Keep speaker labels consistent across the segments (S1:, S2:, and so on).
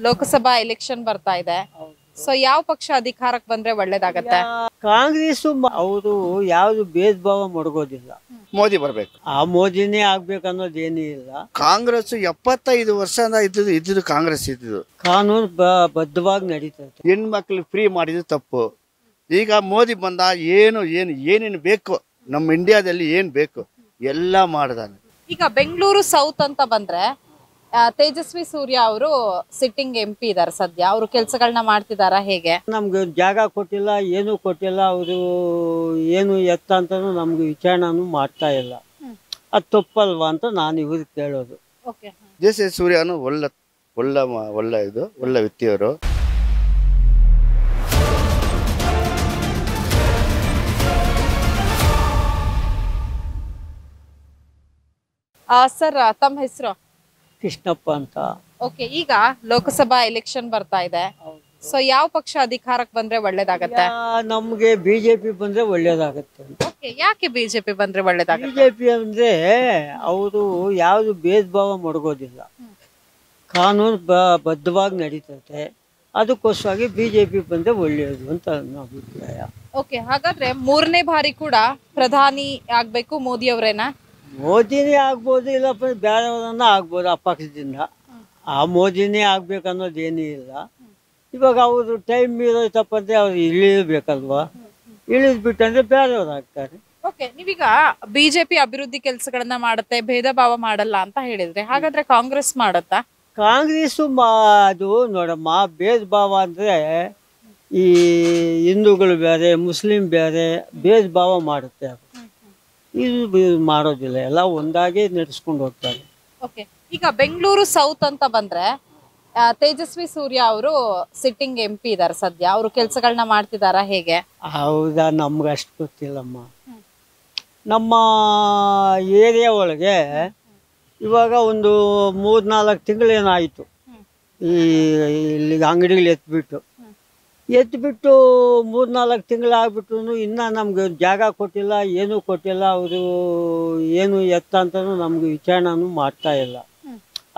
S1: Lok Sabha election ಬರ್ತಾ ಇದೆ. So ಯಾವ ಪಕ್ಷ ಅಧಿಕಾರಕ್ಕೆ ಬಂದ್ರೆ ಒಳ್ಳೇದಾಗತ್ತೆ?
S2: ಕಾಂಗ್ರೆಸ್ ಅವರು ಯಾವ್ದು ಭೇದ ಭಾವ ಮಡಗೋದಿಲ್ಲ.
S3: ಮೋದಿ ಬರ್ಬೇಕು.
S2: ಆ ಮೋದಿನೇ ಆಗ್ಬೇಕನ್ನೋದೇನೂ ಇಲ್ಲ.
S3: ಕಾಂಗ್ರೆಸ್ ಎಪ್ಪತ್ತೈದು ವರ್ಷದಿಂದ ಇದ್ದು ಇದ್ದಿದ್ದು ಕಾಂಗ್ರೆಸ್ ಇದ್ದಿದ್ದು.
S2: ಕಾನೂನು ಬ- ಬದ್ಧವಾಗಿ ನಡೀತೈತೆ.
S3: ಹೆಣ್ಮಕ್ಳು ಫ್ರೀ ಮಾಡಿದ್ರು ತಪ್ಪು. ಈಗ ಮೋದಿ ಬಂದ ಏನು ಏನು ಏನೇನು ಬೇಕು? ನಮ್ಮ ಇಂಡಿಯಾದಲ್ಲಿ ಏನ್ ಬೇಕು? ಎಲ್ಲ ಮಾಡ್ದಾನೆ.
S1: ಈಗ ಬೆಂಗಳೂರು ಸೌತ್ ಅಂತ ಬಂದ್ರೆ ತೇಜಸ್ವಿ ಸೂರ್ಯ ಅವರು ಸಿಟ್ಟಿಂಗ್ ಎಂ ಪಿ ಇದಾರೆ ಸದ್ಯ. ಅವರು ಕೆಲಸಗಳನ್ನ ಮಾಡ್ತಿದಾರ ಹೇಗೆ?
S2: ನಮ್ಗೆ ಜಾಗ ಕೊಟ್ಟಿಲ್ಲ ಏನು ಕೊಟ್ಟಿಲ್ಲ ಅವರು ಏನು ಎತ್ತ ಅಂತ ನಮ್ಗೆ ವಿಚಾರಣನೂ ಮಾಡ್ತಾ ಇಲ್ಲ. ಅದ್ ತಪ್ಪಲ್ವಾ ಅಂತ ನಾನು ಇವ್ರಿಗೆ ಕೇಳೋದು.
S1: ಓಕೆ.
S3: ಜೆ ಸೂರ್ಯನು ಒಳ್ಳೆ ಒಳ್ಳೆ ಒಳ್ಳೆ ಇದು ಒಳ್ಳೆ ವ್ಯಕ್ತಿಯವರು.
S1: ಸರ್ ತಮ್ಮ ಹೆಸರು?
S2: ಕೃಷ್ಣಪ್ಪ ಅಂತ.
S1: ಓಕೆ ಈಗ ಲೋಕಸಭಾ ಎಲೆಕ್ಷನ್ ಬರ್ತಾ ಇದೆ. ಸೊ ಯಾವ ಪಕ್ಷ ಅಧಿಕಾರಕ್ಕೆ ಬಂದ್ರೆ ಒಳ್ಳೇದಾಗತ್ತೆ?
S2: ನಮ್ಗೆ ಬಿಜೆಪಿ ಬಂದ್ರೆ ಒಳ್ಳೇದಾಗತ್ತೆ ಅಂತ.
S1: ಓಕೆ ಯಾಕೆ ಬಿಜೆಪಿ ಬಂದ್ರೆ ಒಳ್ಳೇದಾಗ
S2: ಬಿಜೆಪಿ ಅಂದ್ರೆ ಅವರು ಯಾವ್ದು ಭೇದ ಭಾವ ಮಡಗೋದಿಲ್ಲ ಕಾನೂನು ಬದ್ಧವಾಗಿ ನಡೀತೈತೆ. ಅದಕ್ಕೋಸ್ಕರವಾಗಿ ಬಿಜೆಪಿ ಬಂದ್ರೆ ಒಳ್ಳೆಯದು ಅಂತ ನನ್ನ ಅಭಿಪ್ರಾಯ.
S1: ಓಕೆ ಹಾಗಾದ್ರೆ ಮೂರನೇ ಬಾರಿ ಕೂಡ ಪ್ರಧಾನಿ ಆಗ್ಬೇಕು ಮೋದಿ ಅವರೇನಾ
S2: ಮೋದಿನೇ ಆಗ್ಬೋದು ಇಲ್ಲಪ್ಪ ಬೇರೆಯವರನ್ನ ಆಗ್ಬೋದು ಆ ಪಕ್ಷದಿಂದ. ಆ ಮೋದಿನೇ ಆಗ್ಬೇಕನ್ನೋದೇನೂ ಇಲ್ಲ. ಇವಾಗ ಅವರು ಟೈಮ್ ಮೀರೋ ಅಂದ್ರೆ ಅವ್ರು ಇಳಿಬೇಕಲ್ವಾ ಇಳಿದ್ ಬಿಟ್ಟಂದ್ರೆ ಬೇರೆಯವ್ರು ಆಗ್ತಾರೆ.
S1: ಓಕೆ ನೀವೀಗ ಬಿಜೆಪಿ ಅಭಿವೃದ್ಧಿ ಕೆಲಸಗಳನ್ನ ಮಾಡುತ್ತೆ ಭೇದ ಭಾವ ಮಾಡಲ್ಲ ಅಂತ ಹೇಳಿದ್ರೆ ಹಾಗಾದ್ರೆ ಕಾಂಗ್ರೆಸ್ ಮಾಡುತ್ತಾ?
S2: ಕಾಂಗ್ರೆಸ್ ಅದು ನೋಡಮ್ಮ ಭೇದ ಭಾವ ಅಂದ್ರೆ ಈ ಹಿಂದೂಗಳು ಬೇರೆ ಮುಸ್ಲಿಂ ಬೇರೆ ಭೇದ ಭಾವ ಮಾಡುತ್ತೆ ಅದು. ಇದು ಬಿ- ಮಾಡೋದಿಲ್ಲ ಎಲ್ಲ ಒಂದಾಗಿ ನಡೆಸ್ಕೊಂಡು ಹೋಗ್ತಾರೆ.
S1: ಓಕೆ ಈಗ ಬೆಂಗಳೂರು ಸೌತ್ ಅಂತ ಬಂದ್ರೆ ಆ, ತೇಜಸ್ವಿ ಸೂರ್ಯ ಅವರು ಸಿಟ್ಟಿಂಗ್ ಎಂ ಪಿ ಇದಾರೆ ಸದ್ಯ. ಅವರು ಕೆಲಸಗಳನ್ನ ಮಾಡ್ತಿದಾರ ಹೇಗೆ?
S2: ಹೌದಾ ನಮ್ಗೆ ಅಷ್ಟು ಗೊತ್ತಿಲ್ಲಮ್ಮ ನಮ್ಮ ಏರಿಯಾ ಒಳಗೆ ಇವಾಗ ಒಂದು ಮೂರ್ನಾಲ್ಕು ತಿಂಗಳೇನಾಯಿತು. ಈ ಇಲ್ಲಿಗೆ ಅಂಗಡಿಗಳು ಎತ್ಬಿಟ್ಟು. ಎತ್ಬಿಟ್ಟು ಮೂರ್ನಾಲ್ಕು ತಿಂಗಳಾಗ್ಬಿಟ್ರು ಇನ್ನೂ ನಮ್ಗೆ ಜಾಗ ಕೊಟ್ಟಿಲ್ಲ ಏನೂ ಕೊಟ್ಟಿಲ್ಲ ಅವರು ಏನು ಎತ್ತ ಅಂತಲೂ ನಮ್ಗೆ ವಿಚಾರಣನೂ ಮಾಡ್ತಾ ಇಲ್ಲ.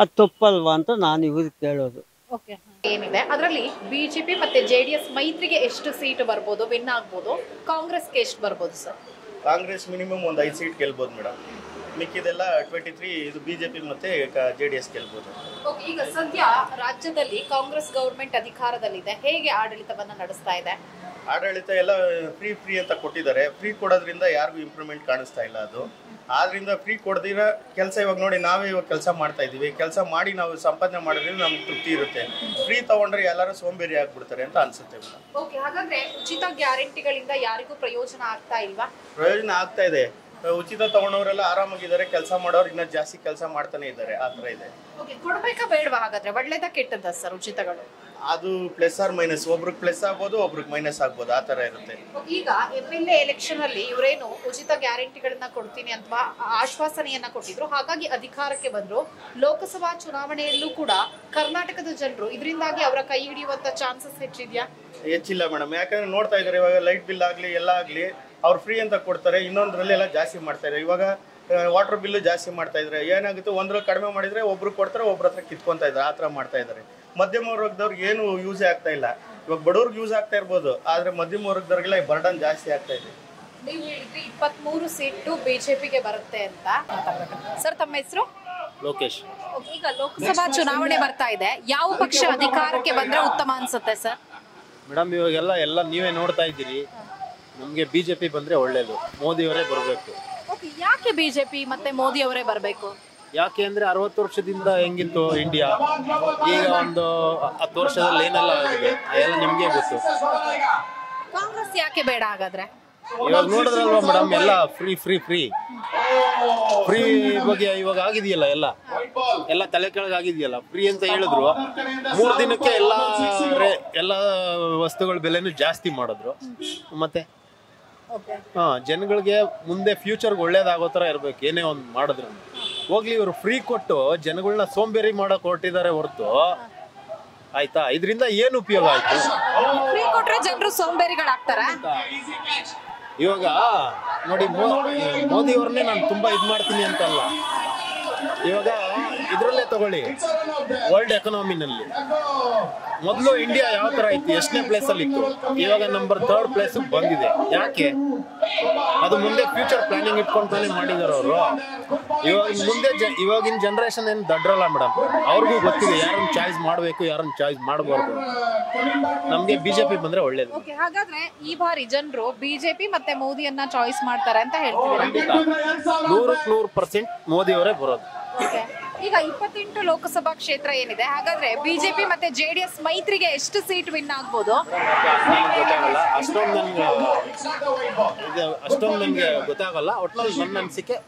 S2: ಅದು ತಪ್ಪಲ್ವಾ ಅಂತ ನಾನು ಇವ್ರಿಗೆ ಕೇಳೋದು.
S1: ಓಕೆ ಏನಿದೆ? ಅದರಲ್ಲಿ ಬಿಜೆಪಿ ಮತ್ತೆ ಜೆಡಿಎಸ್ ಮೈತ್ರಿಗೆ ಎಷ್ಟು ಸೀಟ್ ಬರ್ಬೋದು ವಿನ್ ಆಗ್ಬೋದು? ಕಾಂಗ್ರೆಸ್ಗೆ ಎಷ್ಟು ಬರ್ಬೋದು ಸರ್?
S4: ಕಾಂಗ್ರೆಸ್ ಮಿನಿಮಮ್ ಒಂದು ಐದು ಸೀಟ್ ಗೆಲ್ಬೋದು ಮೇಡಮ್. ಮಿಕ್ಕಿದೆಲ್ಲ ಟ್ವೆಂಟಿ ತ್ರೀ ಇದು ಬಿಜೆಪಿ ಮತ್ತೆ ಜೆ ಡಿ ಎಸ್
S1: ಗೆಲ್ಬಹುದು ಈಗ ಸದ್ಯ ರಾಜ್ಯದಲ್ಲಿ ಕಾಂಗ್ರೆಸ್ ಗೌರ್ಮೆಂಟ್ ಅಧಿಕಾರದಲ್ಲಿದೆ. ಹೇಗೆ ಆಡಳಿತವನ್ನ ನಡೆಸ್ತಾ ಇದೆ?
S4: ಆಡಳಿತ ಎಲ್ಲ ಫ್ರೀ ಫ್ರೀ ಅಂತ ಕೊಟ್ಟಿದ್ದಾರೆ. ಫ್ರೀ ಕೊಡೋದ್ರಿಂದ ಯಾರಿಗೂ ಇಂಪ್ರೂವ್ಮೆಂಟ್ ಕಾಣಿಸ್ತಾ ಇಲ್ಲ ಅದು. ಆದ್ರಿಂದ ಫ್ರೀ ಕೊಡದಿರೋ ಕೆಲಸ ಇವಾಗ ನೋಡಿ ನಾವೇ ಇವಾಗ ಕೆಲಸ ಮಾಡ್ತಾ ಇದೀವಿ ಕೆಲಸ ಮಾಡಿ ನಾವು ಸಂಪಾದನೆ ಮಾಡಿದ್ರೆ ನಮ್ಗೆ ತೃಪ್ತಿ ಇರುತ್ತೆ. ಫ್ರೀ ತಗೊಂಡ್ರೆ ಎಲ್ಲರೂ ಸೋಂಬೇರಿ ಆಗ್ಬಿಡ್ತಾರೆ ಅಂತ ಅನ್ಸುತ್ತೆ ಮೇಡಮ್.
S1: ಓಕೆ ಹಾಗಾದ್ರೆ ಉಚಿತ ಗ್ಯಾರಂಟಿಗಳಿಂದ ಯಾರಿಗೂ ಪ್ರಯೋಜನ ಆಗ್ತಾ ಇಲ್ವಾ?
S4: ಪ್ರಯೋಜನ ಆಗ್ತಾ ಇದೆ. ಉಚಿತ ತಗೊಂಡವರೆಲ್ಲ ಆರಾಮಾಗಿದ್ದಾರೆ ಕೆಲಸ ಮಾಡೋರು ಇನ್ನೂ ಜಾಸ್ತಿ ಕೆಲಸ ಮಾಡ್ತಾನೆ ಇದ್ದಾರೆ ಆ ಥರ ಇದೆ.
S1: ಓಕೆ ಕೊಡ್ಬೇಕಾ ಬೇಡವಾ ಹಾಗಾದ್ರೆ? ಒಳ್ಳೇದ ಕೆಟ್ಟದ ಸರ್ ಉಚಿತಗಳು?
S4: ಅದು ಪ್ಲಸ್ ಆರ್ ಮೈನಸ್ ಒಬ್ರಿಗೆ ಪ್ಲಸ್ ಆಗ್ಬೋದು ಒಬ್ರಿಗೆ ಮೈನಸ್ ಆಗ್ಬೋದು ಆ ಥರ ಇರುತ್ತೆ.
S1: ಈಗ ಎಂ ಎಲ್ ಎ ಎಲೆಕ್ಷನ್ ಅಲ್ಲಿ ಇವರೇನು ಉಚಿತ ಗ್ಯಾರಂಟಿಗಳನ್ನ ಕೊಡ್ತೀನಿ ಅಥವಾ ಆಶ್ವಾಸನೆಯನ್ನ ಕೊಟ್ಟಿದ್ರು. ಹಾಗಾಗಿ ಅಧಿಕಾರಕ್ಕೆ ಬಂದ್ರು. ಲೋಕಸಭಾ ಚುನಾವಣೆಯಲ್ಲೂ ಕೂಡ ಕರ್ನಾಟಕದ ಜನರು ಇದರಿಂದಾಗಿ ಅವರ ಕೈ ಹಿಡಿಯುವಂತ ಚಾನ್ಸಸ್ ಹೆಚ್ಚಿದ್ಯಾ?
S4: ಹೆಚ್ಚಿಲ್ಲ ಮೇಡಮ್. ಯಾಕಂದ್ರೆ ನೋಡ್ತಾ ಇದ್ದಾರೆ ಇವಾಗ ಲೈಟ್ ಬಿಲ್ ಆಗ್ಲಿ ಎಲ್ಲ ಆಗಲಿ ಅವ್ರು ಫ್ರೀ ಅಂತ ಕೊಡ್ತಾರೆ ಇನ್ನೊಂದ್ರಲ್ಲಿ ಎಲ್ಲ ಜಾಸ್ತಿ ಮಾಡ್ತಾರೆ ಇದ್ದಾರೆ. ಇವಾಗ ವಾಟರ್ ಬಿಲ್ಲು ಜಾಸ್ತಿ ಮಾಡ್ತಾ ಇದ್ದಾರೆ. ಏನಾಗುತ್ತೆ ಒಂದ್ರಲ್ಲಿ ಕಡಿಮೆ ಮಾಡಿದರೆ ಒಬ್ರು ಕೊಡ್ತಾರೆ ಒಬ್ರ ಹತ್ರ ಕಿತ್ಕೊತಾ ಇದ್ದಾರೆ ಆ ಥರ ಮಾಡ್ತಾ ಇದ್ದಾರೆ. ಮಧ್ಯಮ ವರ್ಗದವ್ರಿಗೆ ಏನು ಯೂಸೇ ಆಗ್ತಾ ಇಲ್ಲ. ಇವಾಗ ಬಡವ್ರಿಗೆ ಯೂಸ್ ಆಗ್ತಾ ಇರ್ಬೋದು ಆದರೆ ಮಧ್ಯಮ ವರ್ಗದವ್ರಿಗೆಲ್ಲ ಬರ್ಡನ್ ಜಾಸ್ತಿ ಆಗ್ತಾ ಇದೆ.
S1: ನೀವು ಹೇಳಿದ್ರಿ ಇಪ್ಪತ್ಮೂರು ಸೀಟು ಬಿಜೆಪಿಗೆ ಬರುತ್ತೆ ಅಂತ. ಸರ್ ತಮ್ಮ ಹೆಸರು?
S5: ಲೋಕೇಶ್.
S1: ಈಗ ಲೋಕಸಭಾ ಚುನಾವಣೆ ಬರ್ತಾ ಇದೆ. ಯಾವ ಪಕ್ಷ ಅಧಿಕಾರಕ್ಕೆ ಬಂದ್ರೆ ಉತ್ತಮ ಅನ್ಸುತ್ತೆ ಸರ್
S5: ಮೇಡಮ್ ಇವಾಗೆಲ್ಲ ಎಲ್ಲ ನೀವೇ ನೋಡ್ತಾ ಇದ್ದೀರಿ. ನಮಗೆ ಬಿಜೆಪಿ ಬಂದ್ರೆ ಒಳ್ಳೆಯದು ಮೋದಿಯವರೇ ಬರಬೇಕು.
S1: ಓಕೆ ಯಾಕೆ ಬಿಜೆಪಿ ಮತ್ತೆ ಮೋದಿ ಅವರೇ ಬರಬೇಕು?
S5: ಯಾಕೆ ಅಂದರೆ ಅರವತ್ತು ವರ್ಷದಿಂದ ಹೆಂಗಿತ್ತು ಇಂಡಿಯಾ ಈಗ ಒಂದು ಹತ್ತು ವರ್ಷದಲ್ಲಿ ಏನೆಲ್ಲ ಆಗಿದೆ? ಎಲ್ಲ ನಿಮಗೆ ಗೊತ್ತು.
S1: ಕಾಂಗ್ರೆಸ್ ಯಾಕೆ ಬೇಡ ಹಾಗಾದ್ರೆ?
S5: ಇವಾಗ ನೋಡಿದ್ರಲ್ವಾ ಮೇಡಮ್ ಎಲ್ಲ ಫ್ರೀ ಫ್ರೀ ಫ್ರೀ ಫ್ರೀ ಬಗ್ಗೆ ಇವಾಗ ಆಗಿದೆಯಲ್ಲ ಎಲ್ಲ. ಎಲ್ಲ ತಲೆ ಕೆಳಗೆ ಆಗಿದೆಯಲ್ಲ. ಫ್ರೀ ಅಂತ ಹೇಳಿದ್ರು. ಮೂರು ದಿನಕ್ಕೆ ಎಲ್ಲ ಎಲ್ಲ ವಸ್ತುಗಳ ಬೆಲೆನೂ ಜಾಸ್ತಿ ಮಾಡಿದ್ರು. ಮತ್ತೆ? ಹಾ ಜನಗಳಿಗೆ ಮುಂದೆ ಫ್ಯೂಚರ್ಗೆ ಒಳ್ಳೇದಾಗೋ ಥರ ಇರಬೇಕು. ಏನೇ ಒಂದು ಮಾಡಿದ್ರು. ಹೋಗ್ಲಿ ಇವರು ಫ್ರೀ ಕೊಟ್ಟು ಜನಗಳನ್ನ ಸೋಂಬೇರಿ ಮಾಡೋಕೆ ಹೊರಟಿದ್ದಾರೆ ಹೊರತು. ಆಯ್ತಾ? ಇದರಿಂದ ಏನು ಉಪಯೋಗ ಆಯ್ತು?
S1: ಫ್ರೀ ಕೊಟ್ರೆ ಜನರು ಸೋಂಬೇರಿಗಳಾಗ್ತಾರೆ.
S5: ಇವಾಗ ನೋಡಿ ಮೋದಿ ಅವ್ರನ್ನೇ ನಾನು ತುಂಬಾ ಇದು ಮಾಡ್ತೀನಿ ಅಂತಲ್ಲ. ಇವಾಗ ಇದ್ರಲ್ಲೇ ತಗೊಳ್ಳಿ. ವರ್ಲ್ಡ್ ಎಕನಾಮಿನಲ್ಲಿ ಮೊದಲು ಇಂಡಿಯಾ ಯಾವ ತರ ಇತ್ತು? ಎಷ್ಟನೇ ಪ್ಲೇಸ್ ಅಲ್ಲಿ ಇತ್ತು? ಇವಾಗ ನಂಬರ್ ಥರ್ಡ್ ಪ್ಲೇಸ್ ಬಂದಿದೆ. ಯಾಕೆ? ಅದು ಮುಂದೆ ಫ್ಯೂಚರ್ ಪ್ಲಾನಿಂಗ್ ಇಟ್ಕೊಂತಾನೆ ಮಾಡಿದಾರೆ ಅವರು. ಇವಾಗ ಮುಂದೆ ಇವಾಗಿನ ಜನರೇಷನ್ ಏನು ದಡ್ರಲ್ಲ ಮೇಡಮ್ ಅವ್ರಿಗೂ ಗೊತ್ತಿದೆ ಯಾರನ್ನ ಚಾಯ್ಸ್ ಮಾಡಬೇಕು ಯಾರನ್ನ ಚಾಯ್ಸ್ ಮಾಡಬಾರ್ದು. ನಮಗೆ ಬಿಜೆಪಿ ಬಂದ್ರೆ ಒಳ್ಳೇದು.
S1: ಹಾಗಾದ್ರೆ ಈ ಬಾರಿ ಜನರು ಬಿಜೆಪಿ ಮತ್ತೆ ಮೋದಿಯನ್ನ ಚಾಯ್ಸ್ ಮಾಡ್ತಾರೆ ಅಂತ ಹೇಳ್ತಾರೆ
S5: ನೂರಕ್ಕೆ ನೂರು ಪರ್ಸೆಂಟ್ ಮೋದಿಯವರೇ ಬರೋದು.
S1: ಈಗ ಇಪ್ಪತ್ತೆಂಟು ಲೋಕಸಭಾ ಕ್ಷೇತ್ರ ಏನಿದೆ? ಹಾಗಾದ್ರೆ ಬಿಜೆಪಿ ಮತ್ತೆ ಜೆಡಿಎಸ್ ಮೈತ್ರಿಗೆ ಎಷ್ಟು ಸೀಟ್ ವಿನ್ ಆಗ್ಬೋದು?
S5: ಅಷ್ಟೊಂದು ಅಷ್ಟೊಂದು ಗೊತ್ತಾಗಲ್ಲ ಅನಿಸಿಕೆ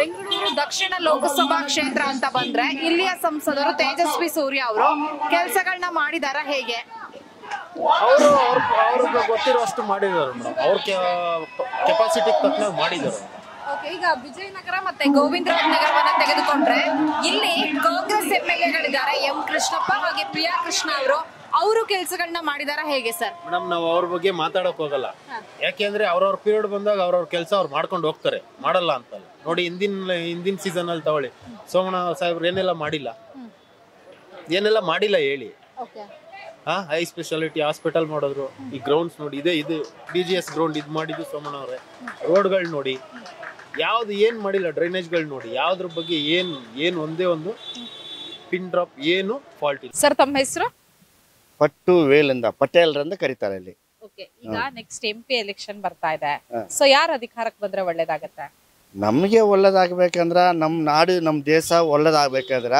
S1: ಬೆಂಗಳೂರು ದಕ್ಷಿಣ ಲೋಕಸಭಾ ಕ್ಷೇತ್ರ ಅಂತ ಬಂದ್ರೆ ಇಲ್ಲಿಯ ಸಂಸದರು ತೇಜಸ್ವಿ ಸೂರ್ಯ ಅವರು ಕೆಲಸಗಳನ್ನ ಮಾಡಿದಾರ ಹೇಗೆ?
S5: ಅವರು ಅವ್ರ ಅವ್ರಿಗೆ ಗೊತ್ತಿರೋಷ್ಟು ಮಾಡಿದ್ದಾರೆ ಮೇಡಮ್. ಅವ್ರ ಕೆಪಾಸಿಟಿ ತಕ್ಕನಾಗಿ ಮಾಡಿದ್ದಾರೆ.
S1: ಓಕೆ ಈಗ ವಿಜಯನಗರ ಮತ್ತೆ ಗೋವಿಂದರಾಜ ನಗರವನ್ನ ತೆಗೆದುಕೊಂಡ್ರೆ ಇಲ್ಲಿ ಕಾಂಗ್ರೆಸ್ ಎಂ ಎಲ್ ಎಗಳಿದ್ದಾರೆ ಎಂ ಕೃಷ್ಣಪ್ಪ ಹಾಗೆ ಪ್ರಿಯಾ ಕೃಷ್ಣ ಅವರು. ಅವರು ಕೆಲಸಗಳನ್ನ ಮಾಡಿದಾರ ಹೇಗೆ ಸರ್?
S5: ಮೇಡಮ್ ನಾವು ಅವ್ರ ಬಗ್ಗೆ ಮಾತಾಡಕ್ ಹೋಗಲ್ಲ. ಯಾಕೆಂದ್ರೆ ಅವ್ರವ್ರ ಪೀರಿಯಡ್ ಬಂದಾಗ ಅವ್ರವ್ರ ಕೆಲಸ ಅವ್ರು ಮಾಡ್ಕೊಂಡು ಹೋಗ್ತಾರೆ. ಮಾಡಲ್ಲ ಅಂತಲ್ಲ. ನೋಡಿ ಹಿಂದಿನ ಹಿಂದಿನ ಸೀಸನ್ ಅಲ್ಲಿ ತಗೊಳ್ಳಿ. ಸೋಮಣ್ಣ ಸಾಹೇಬ್ರು ಏನೆಲ್ಲ ಮಾಡಿಲ್ಲ? ಏನೆಲ್ಲ ಮಾಡಿಲ್ಲ ಹೇಳಿ. ಹಾ ಹೈ ಸ್ಪೆಷಾಲಿಟಿ ಹಾಸ್ಪಿಟಲ್ ಮಾಡಿದ್ರು. ಈ ಗ್ರೌಂಡ್ಸ್ ನೋಡಿ ಇದೆ ಇದು. ಡಿ ಜಿ ಎಸ್ ಗ್ರೌಂಡ್ ಇದು ಮಾಡಿದ್ದು ಸೋಮಣ್ಣ ಅವರೇ. ರೋಡ್ಗಳು ನೋಡಿ. ಯಾವ್ದು ಏನು ಮಾಡಿಲ್ಲ ಡ್ರೈನೇಜ್ಗಳು ನೋಡಿ. ಯಾವ್ದ್ರ ಬಗ್ಗೆ ಏನ್ ಏನ್ ಒಂದೇ ಒಂದು ಪಿನ್ ಡ್ರಾಪ್ ಏನು ಫಾಲ್ಟ್ ಇಲ್ಲ.
S1: ಸರ್ ತಮ್ಮ ಹೆಸರು?
S3: ಪಟ್ಟು ವೇಲಿಂದ ಪಟೇಲ್ರಂದ ಕರೀತಾರೆ ಇಲ್ಲಿ
S1: ಓಕೆ ಈಗ ನೆಕ್ಸ್ಟ್ ಎಂಪಿ ಎಲೆಕ್ಷನ್ ಬರ್ತಾ ಇದೆ. ಸೊ ಯಾರು ಅಧಿಕಾರಕ್ಕೆ ಬಂದ್ರೆ ಒಳ್ಳೇದಾಗತ್ತೆ?
S3: ನಮಗೆ ಒಳ್ಳೇದಾಗಬೇಕಂದ್ರ ನಮ್ಮ ನಾಡು ನಮ್ಮ ದೇಶ ಒಳ್ಳೇದಾಗಬೇಕಂದ್ರ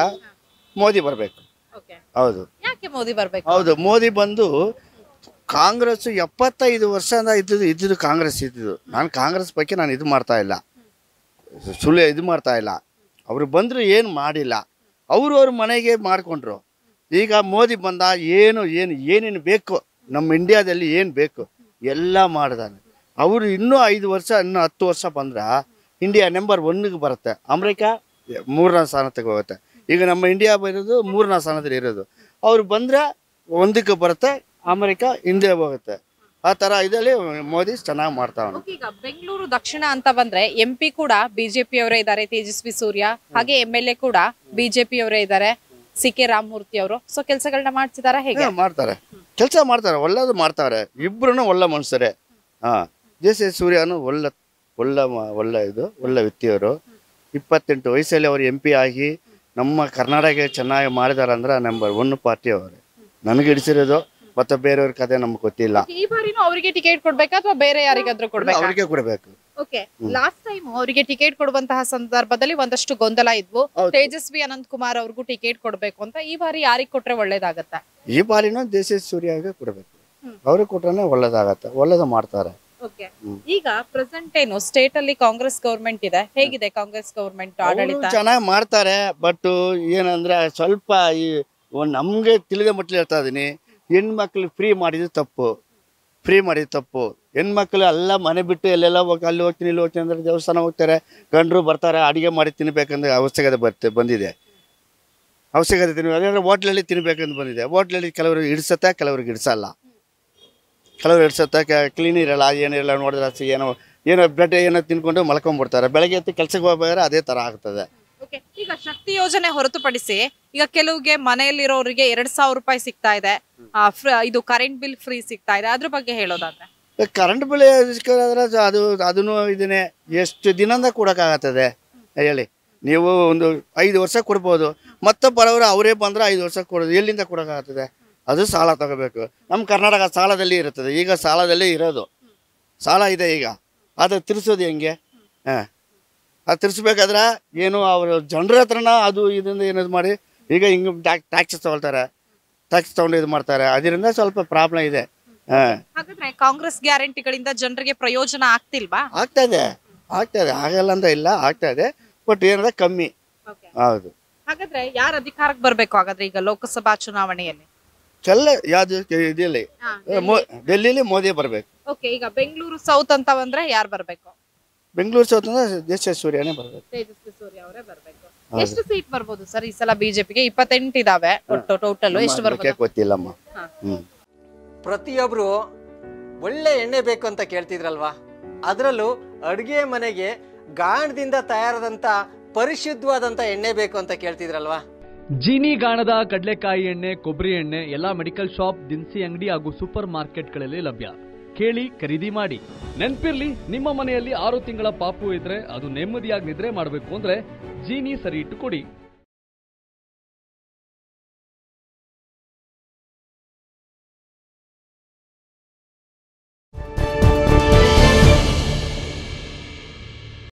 S3: ಮೋದಿ ಬರಬೇಕು.
S1: ಓಕೆ
S3: ಹೌದು.
S1: ಯಾಕೆ ಮೋದಿ ಬರಬೇಕು?
S3: ಹೌದು ಮೋದಿ ಬಂದು ಕಾಂಗ್ರೆಸ್ ಎಪ್ಪತ್ತೈದು ವರ್ಷದಿಂದ ಇದ್ದಿದ್ದು ಇದ್ದಿದ್ದು ಕಾಂಗ್ರೆಸ್ ಇದ್ದಿದ್ದು. ನಾನು ಕಾಂಗ್ರೆಸ್ ಬಗ್ಗೆ ನಾನು ಇದು ಮಾಡ್ತಾ ಇಲ್ಲ. ಸುಳ್ಳು ಇದು ಮಾಡ್ತಾ ಇಲ್ಲ. ಅವರು ಬಂದರು ಏನು ಮಾಡಿಲ್ಲ. ಅವರು ಅವ್ರ ಮನೆಗೆ ಮಾಡಿಕೊಂಡ್ರು. ಈಗ ಮೋದಿ ಬಂದ ಏನು ಏನು, ಏನೇನು ಬೇಕು, ನಮ್ಮ ಇಂಡಿಯಾದಲ್ಲಿ ಏನು ಬೇಕು, ಎಲ್ಲ ಮಾಡಿದಾನೆ. ಅವರು ಇನ್ನೂ ಐದು ವರ್ಷ, ಇನ್ನೂ ಹತ್ತು ವರ್ಷ ಬಂದ್ರೆ ಇಂಡಿಯಾ ನಂಬರ್ ಒನ್ಗೆ ಬರುತ್ತೆ. ಅಮೆರಿಕ ಮೂರನೇ ಸ್ಥಾನಕ್ಕೆ ಹೋಗುತ್ತೆ. ಈಗ ನಮ್ಮ ಇಂಡಿಯಾ ಬರೋದು ಮೂರನೇ ಸ್ಥಾನದಲ್ಲಿ ಇರೋದು. ಅವ್ರು ಬಂದರೆ ಒಂದಕ್ಕೆ ಬರುತ್ತೆ, ಅಮೆರಿಕ ಹಿಂದೆ ಹೋಗುತ್ತೆ. ಆ ತರ ಇದರಲ್ಲಿ ಮೋದಿ ಚೆನ್ನಾಗಿ ಮಾಡ್ತಾವನು
S1: ಈಗ ಬೆಂಗಳೂರು ದಕ್ಷಿಣ ಅಂತ ಬಂದ್ರೆ ಎಂ ಪಿ ಕೂಡ ಬಿಜೆಪಿ ಅವರೇ ಇದ್ದಾರೆ ತೇಜಸ್ವಿ ಸೂರ್ಯ ಹಾಗೆ ಎಂ ಎಲ್ ಎ ಕೂಡ ಬಿಜೆಪಿ ಅವರೇ ಇದ್ದಾರೆ ಸಿ ಕೆ ರಾಮಮೂರ್ತಿ ಅವರು. ಸೊ ಕೆಲಸಗಳನ್ನ ಮಾಡ್ತಿದಾರ ಹೇಗೆ?
S3: ಮಾಡ್ತಾರೆ. ಕೆಲಸ ಮಾಡ್ತಾರೆ ಒಳ್ಳೇದು ಮಾಡ್ತಾರೆ. ಇಬ್ರು ಒಳ್ಳೆ ಮನುಷ್ಯರೇ. ಹಾ ಜೆ ಸಿ ಸೂರ್ಯನು ಒಳ್ಳೆ ಒಳ್ಳೆ ಒಳ್ಳೆ ಇದು ಒಳ್ಳೆ ವ್ಯಕ್ತಿಯವರು. ಇಪ್ಪತ್ತೆಂಟು ವಯಸ್ಸಲ್ಲಿ ಅವರು ಎಂ ಪಿ ಆಗಿ ನಮ್ಮ ಕರ್ನಾಟಕ ಚೆನ್ನಾಗಿ ಮಾಡಿದಾರೆ ಅಂದ್ರೆ ನಂಬರ್ ಒನ್ ಪಾರ್ಟಿ ಅವರೇ. ನನಗೆ ಹಿಡಿಸಿರೋದು ಮತ್ತು ಬೇರೆಯವ್ರ ಕತೆ ನಮ್ಗೆ ಗೊತ್ತಿಲ್ಲ.
S1: ಈ ಬಾರಿನೂ ಅವರಿಗೆ ಟಿಕೆಟ್ ಕೊಡ್ಬೇಕಾ ಅಥವಾ ಬೇರೆ ಯಾರಿಗಾದ್ರೂ ಕೊಡ್ಬೇಕು?
S3: ಅವ್ರಿಗೆ ಕೊಡಬೇಕು.
S1: ಓಕೆ ಲಾಸ್ಟ್ ಟೈಮ್ ಅವರಿಗೆ ಟಿಕೆಟ್ ಕೊಡುವಂತಹ ಸಂದರ್ಭದಲ್ಲಿ ಒಂದಷ್ಟು ಗೊಂದಲ ಇದ್ವು. ತೇಜಸ್ವಿ ಅನಂತ್ ಕುಮಾರ್ ಅವ್ರಿಗೂ ಟಿಕೆಟ್ ಕೊಡ್ಬೇಕು ಅಂತ ಈ ಬಾರಿ ಯಾರಿಗೆ ಕೊಟ್ರೆ ಒಳ್ಳೇದಾಗತ್ತ?
S3: ಈ ಬಾರಿನೂ ದೇಶ ಸೂರ್ಯಗೆ ಕೊಡಬೇಕು. ಅವ್ರಿಗೆ ಕೊಟ್ರೆ ಒಳ್ಳೇದಾಗತ್ತ ಒಳ್ಳೇದು ಮಾಡ್ತಾರೆ.
S1: ಈಗ ಪ್ರೆಸೆಂಟ್ ಏನು? ಸ್ಟೇಟ್ ಅಲ್ಲಿ ಕಾಂಗ್ರೆಸ್ ಗವರ್ಮೆಂಟ್ ಇದೆ. ಹೇಗಿದೆ ಕಾಂಗ್ರೆಸ್ ಗವರ್ಮೆಂಟ್ ಆಡಳಿತ?
S3: ಚೆನ್ನಾಗಿ ಮಾಡ್ತಾರೆ ಬಟ್ ಏನಂದ್ರೆ ಸ್ವಲ್ಪ ಈ ನಮ್ಗೆ ತಿಳಿದ ಮಟ್ಲಿ ಹೇಳ್ತಾ ಇದೀನಿ. ಹೆಣ್ಮಕ್ಳು ಫ್ರೀ ಮಾಡಿದ್ದು ತಪ್ಪು. ಫ್ರೀ ಮಾಡಿದ್ದು ತಪ್ಪು. ಹೆಣ್ಮಕ್ಳು ಎಲ್ಲ ಮನೆ ಬಿಟ್ಟು ಎಲ್ಲೆಲ್ಲ ಹೋಗಿ ಅಲ್ಲಿ ಹೋಗ್ತೀನಿ ಇಲ್ಲಿ ಹೋಗ್ತೀನಿ ಅಂದರೆ ದೇವಸ್ಥಾನ ಹೋಗ್ತಾರೆ. ಗಂಡರು ಬರ್ತಾರೆ, ಅಡುಗೆ ಮಾಡಿ ತಿನ್ನಬೇಕಂದ್ರೆ ಅವಶ್ಯಕತೆ ಬರ್ತೆ, ಬಂದಿದೆ. ಅವಶ್ಯಕತೆ ತಿನ್ಬೇಕು. ಅದೇ ಹೋಟ್ಲಲ್ಲಿ ತಿನ್ಬೇಕಂತ ಬಂದಿದೆ. ಹೋಟ್ಲಲ್ಲಿ ಕೆಲವರು ಹಿಡ್ಸತ್ತೆ, ಕೆಲವ್ರಿಗೆ ಹಿಡ್ಸಲ್ಲ. ಕೆಲವ್ರು ಹಿಡ್ಸತ್ತೆ ಕ್ಲೀನ್ ಇರಲ್ಲ ಏನಿರಲ್ಲ ನೋಡಿದ್ರೆ ಏನೋ ಏನೋ ಬ್ಲಡ್ ಏನೋ ತಿನ್ಕೊಂಡು ಮಲ್ಕೊಂಡ್ಬಿಡ್ತಾರೆ ಬೆಳಗ್ಗೆ ಎದ್ದು ಕೆಲಸಕ್ಕೆ ಹೋಗ್ಬೇಕಾದ್ರೆ ಅದೇ ಥರ ಆಗ್ತದೆ.
S1: Okay, ಈಗ ಶಕ್ತಿ ಯೋಜನೆ ಹೊರತುಪಡಿಸಿ ಈಗ ಕೆಲವ್ಗೆ ಮನೆಯಲ್ಲಿರೋರಿಗೆ ಎರಡ್ ಸಾವಿರ ರೂಪಾಯಿ ಸಿಗ್ತಾ ಇದೆ. ಆ, ಫ್ರ- ಇದು ಕರೆಂಟ್ ಬಿಲ್ ಫ್ರೀ ಸಿಗ್ತಾ ಇದೆ. ಅದ್ರ ಬಗ್ಗೆ ಹೇಳೋದಾದ್ರೆ.
S3: ಕರೆಂಟ್ ಬಿಲ್ ಇಸ್ಕೊಳ್ಳೋದ್ರೆ ಅದು ಅದನ್ನು ಇದನ್ನೇ ಎಷ್ಟು ದಿನದಿಂದ ಕೊಡೋಕ್ಕಾಗತ್ತದೆ? ಹೇಳಿ. ನೀವು ಒಂದು ಐದು ವರ್ಷ ಕೊಡ್ಬೋದು. ಮತ್ತೆ ಬರೋರು ಅವರೇ ಬಂದ್ರೆ ಐದು ವರ್ಷ ಕೊಡೋದು. ಎಲ್ಲಿಂದ ಕೊಡೋಕ್ಕಾಗ್ತದೆ? ಅದು ಸಾಲ ತಗೋಬೇಕು. ನಮ್ಮ ಕರ್ನಾಟಕ ಸಾಲದಲ್ಲಿ ಇರುತ್ತದೆ. ಈಗ ಸಾಲದಲ್ಲಿ ಇರೋದು. ಸಾಲ ಇದೆ ಈಗ. ಅದು ತಿರ್ಸೋದು ಹೆಂಗೆ? ಹಾಂ. ಅದು ತಿರ್ಸ್ಬೇಕಾದ್ರೆ ಏನು ಅವ್ರ ಜನರ ಹತ್ರನ ಅದು ಇದರಿಂದ ಏನಿದು ಮಾಡಿ ಈಗ ಹಿಂಗೆ ಟ್ಯಾಕ್ಸ್ ತೊಗೊಳ್ತಾರೆ. ಟ್ಯಾಕ್ಸ್ ತೊಗೊಂಡು ಇದು ಮಾಡ್ತಾರೆ. ಅದರಿಂದ ಸ್ವಲ್ಪ ಪ್ರಾಬ್ಲಮ್ ಇದೆ.
S1: ಹಾಗಾದ್ರೆ ಕಾಂಗ್ರೆಸ್ ಗ್ಯಾರಂಟಿಗಳಿಂದ ಜನರಿಗೆ ಪ್ರಯೋಜನ ಆಗ್ತಿಲ್ವಾ?
S3: ಆಗ್ತಾ ಇದೆ. ಆಗ್ತಾ ಇದೆ. ಆಗಲ್ಲ ಅಂತ ಇಲ್ಲ ಆಗ್ತಾ ಇದೆ. ಬಟ್ ಏನಂದ್ರೆ ಕಮ್ಮಿ. ಹೌದು.
S1: ಹಾಗಾದ್ರೆ ಯಾರು ಅಧಿಕಾರಕ್ಕೆ ಬರಬೇಕು ಹಾಗಾದ್ರೆ ಈಗ ಲೋಕಸಭಾ ಚುನಾವಣೆಯಲ್ಲಿ?
S3: ಚೆಲ್ಲ ಯಾವ್ದು ಇದಿಲ್ಲಿ. ಮೋ ಡೆಲ್ಲಿಲಿ ಮೋದಿ ಬರಬೇಕು.
S1: ಓಕೆ ಈಗ ಬೆಂಗಳೂರು ಸೌತ್ ಅಂತ ಬಂದ್ರೆ ಯಾರು ಬರ್ಬೇಕು?
S3: ಬೆಂಗಳೂರು ಸೌತ್ ಅಂದ್ರೆ ದೇಶ ಸೂರ್ಯನೇ ಬರಬೇಕು.
S1: ತೇಜಸ್ವಿ ಸೂರ್ಯ ಅವರೇ ಬರ್ಬೇಕು. ಎಷ್ಟು ಸೀಟ್ ಬರ್ಬೋದು ಸರ್ ಈ ಸಲ ಬಿಜೆಪಿಗೆ? ಇಪ್ಪತ್ತೆಂಟು ಇದಾವೆ. ಒಟ್ಟು ಟೋಟಲ್ ಎಷ್ಟು ಬರ್ಬೋದು?
S3: ಗೊತ್ತಿಲ್ಲಮ್ಮ.
S6: ಪ್ರತಿಯೊಬ್ರು ಒಳ್ಳೆ ಎಣ್ಣೆ ಬೇಕು ಅಂತ ಕೇಳ್ತಿದ್ರಲ್ವಾ? ಅದರಲ್ಲೂ ಅಡುಗೆ ಮನೆಗೆ ಗಾಣದಿಂದ ತಯಾರಾದಂತ ಪರಿಶುದ್ಧವಾದಂತ ಎಣ್ಣೆ ಬೇಕು ಅಂತ ಕೇಳ್ತಿದ್ರಲ್ವಾ?
S7: ಜೀನಿ ಗಾಣದ ಕಡಲೆಕಾಯಿ ಎಣ್ಣೆ ಕೊಬ್ಬರಿ ಎಣ್ಣೆ ಎಲ್ಲಾ ಮೆಡಿಕಲ್ ಶಾಪ್ ದಿನಸಿ ಅಂಗಡಿ ಹಾಗೂ ಸೂಪರ್ ಮಾರ್ಕೆಟ್ಗಳಲ್ಲಿ ಲಭ್ಯ. ಕೇಳಿ ಖರೀದಿ ಮಾಡಿ. ನೆನ್ಪಿರ್ಲಿ, ನಿಮ್ಮ ಮನೆಯಲ್ಲಿ ಆರು ತಿಂಗಳ ಪಾಪು ಇದ್ರೆ ಅದು ನೆಮ್ಮದಿಯಾಗಿ ನಿದ್ರೆ ಮಾಡಬೇಕು ಅಂದ್ರೆ ಜೀನಿ ಸರಿ ಇಟ್ಟು ಕೊಡಿ.